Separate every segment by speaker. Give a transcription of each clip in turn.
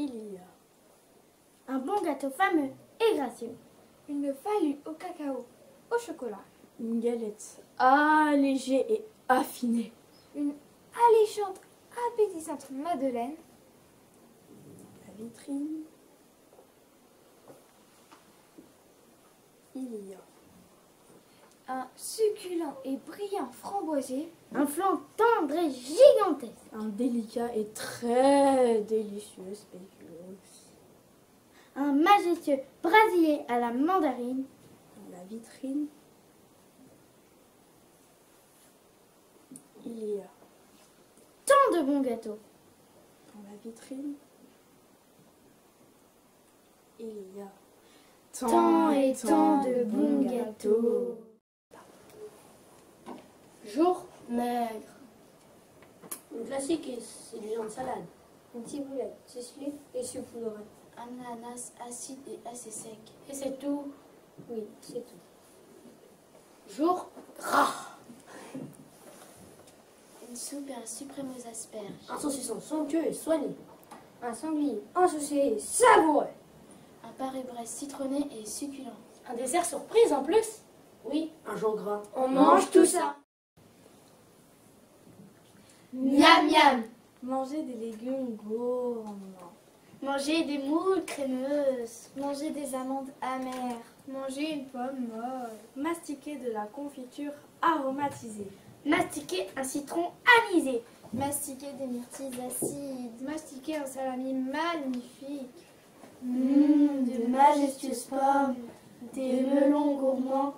Speaker 1: Il y a
Speaker 2: Un bon gâteau fameux et gracieux.
Speaker 3: Une falue au cacao, au chocolat.
Speaker 1: une galette allégée et affinée.
Speaker 3: Une alléchante, appétissante madeleine.
Speaker 1: La vitrine. Il y a
Speaker 3: Un succulent et brillant framboisier.
Speaker 2: Un flan tendre et gigantesque.
Speaker 1: un délicat et très délicieux spéculoos.
Speaker 2: Un majestueux brasier à la mandarine.
Speaker 1: Dans la vitrine. Il y a
Speaker 2: Tant de bons gâteaux.
Speaker 1: dans la vitrine. Il y a
Speaker 2: Tant et tant de bons gâteaux.
Speaker 4: Jour maigre. Une classique, c'est du genre de salade. Une ciboulette, ciselée et saupoudrée.
Speaker 5: Un ananas acide et assez sec.
Speaker 4: Et c'est tout Oui, c'est tout. Jour gras.
Speaker 5: Une soupe et un suprême aux asperges.
Speaker 4: Un saucisson somptueux et soigné. Un sanglier insoucié et savoureux.
Speaker 5: Un paré-braise citronné et succulent.
Speaker 4: Un dessert surprise en plus. Oui, un jour gras. On
Speaker 3: mange tout ça.
Speaker 2: Miam miam.
Speaker 1: manger des légumes gourmands.
Speaker 2: Manger des moules crémeuses.
Speaker 3: Manger des amandes amères. Manger une pomme molle.
Speaker 1: Mastiquer de la confiture aromatisée.
Speaker 2: Mastiquer un citron anisé.
Speaker 3: Mastiquer des myrtilles acides. Mastiquer un salami magnifique.
Speaker 2: Mmh, de majestueuses pommes, des melons gourmands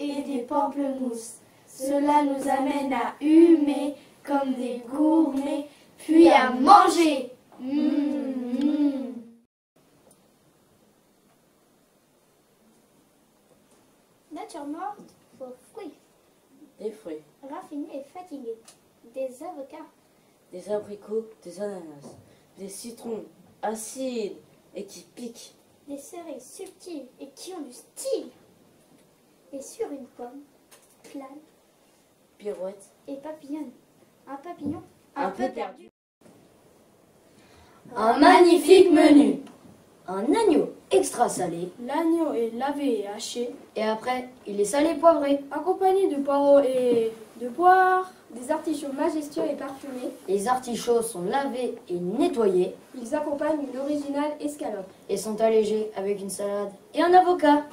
Speaker 2: et des pamplemousses. Cela nous amène à humer comme des gourmets, puis à manger. Mmh, mmh. Nature morte aux fruits,
Speaker 6: Des fruits,
Speaker 2: raffinés et fatigués. Des avocats,
Speaker 6: des abricots, des ananas, des citrons acides et qui piquent.
Speaker 2: des cerises subtiles et qui ont du style. Et sur une pomme, plane
Speaker 6: Pirouettes,
Speaker 2: et papillonne. Un papillon
Speaker 6: un, peu perdu.
Speaker 4: Un magnifique menu. Un agneau extra salé.
Speaker 1: L'agneau est lavé et haché,
Speaker 4: Et après, il est salé poivré.
Speaker 1: accompagné de poireaux et de poires, des artichauts majestueux et parfumés.
Speaker 4: Les artichauts sont lavés et nettoyés
Speaker 1: Ils accompagnent une originale escalope.
Speaker 4: et sont allégés avec une salade et un avocat.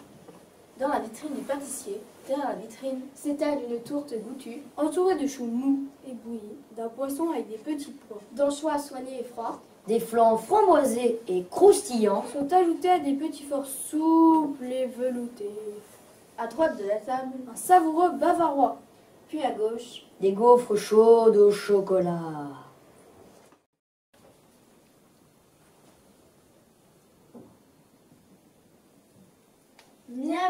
Speaker 1: Dans la vitrine du pâtissier, derrière la vitrine, s'étale une tourte goûtue, entourée de choux mous et bouillis, d'un poisson avec des petits pois, d'anchois soignés et froids,
Speaker 4: Des flancs framboisés et croustillants.
Speaker 1: sont ajoutés à des petits forts souples et veloutés. À droite de la table, un savoureux bavarois. Puis à gauche,
Speaker 4: Des gaufres chaudes au chocolat.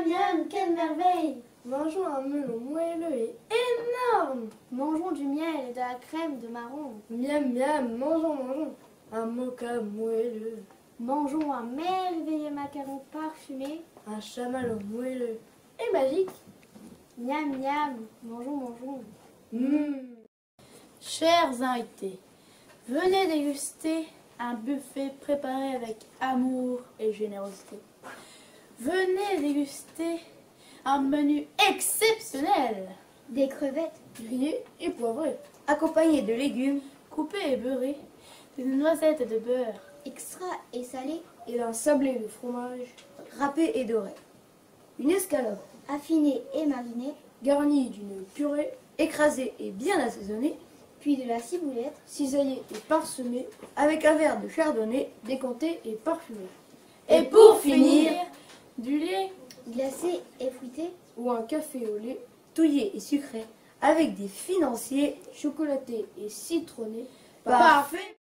Speaker 2: Miam quelle merveille
Speaker 1: mangeons un melon moelleux et énorme.
Speaker 2: Mangeons du miel et de la crème de marron.
Speaker 1: Miam miam, mangeons, mangeons. Un mocha moelleux,
Speaker 2: Mangeons un merveilleux macaron parfumé.
Speaker 1: un chamallow moelleux et magique.
Speaker 2: Miam miam, mangeons, mangeons.
Speaker 1: Mmh.
Speaker 5: Chers invités, venez déguster un buffet préparé avec amour et générosité. Venez déguster un menu exceptionnel,
Speaker 2: Des crevettes,
Speaker 1: Grillé et poivré.
Speaker 4: Accompagné de légumes
Speaker 5: coupé et beurré, de noisettes de beurre,
Speaker 2: extra et salés,
Speaker 1: Et d'un sablé de fromage
Speaker 4: râpés et dorés. Une escalope
Speaker 2: affinés et marinés,
Speaker 1: garni d'une purée
Speaker 4: écrasée et bien assaisonnée
Speaker 2: puis de la ciboulette,
Speaker 1: cisaillée et parsemée,
Speaker 4: avec un verre de chardonnay
Speaker 1: décantée et parfumée.
Speaker 5: et pour finir, du lait
Speaker 2: glacés et fruités,
Speaker 1: Ou un café au lait,
Speaker 4: touillé et sucré avec des financiers
Speaker 1: chocolaté et citronné
Speaker 4: parfaits.
Speaker 5: parfait